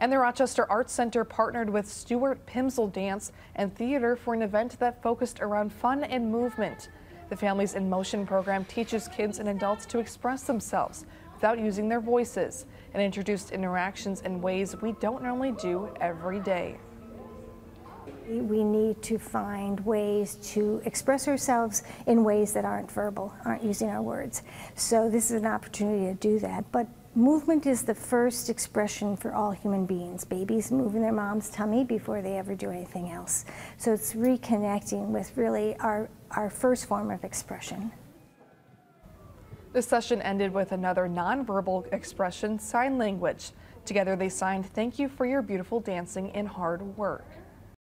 And the Rochester Arts Center partnered with Stuart Pimsler Dance and Theater for an event that focused around fun and movement. The Families in Motion program teaches kids and adults to express themselves without using their voices and introduced interactions in ways we don't normally do every day. We need to find ways to express ourselves in ways that aren't verbal, aren't using our words. So this is an opportunity to do that. But movement is the first expression for all human beings. Babies move in their mom's tummy before they ever do anything else. So it's reconnecting with really our, our first form of expression. The session ended with another nonverbal expression, sign language. Together they signed, thank you for your beautiful dancing and hard work.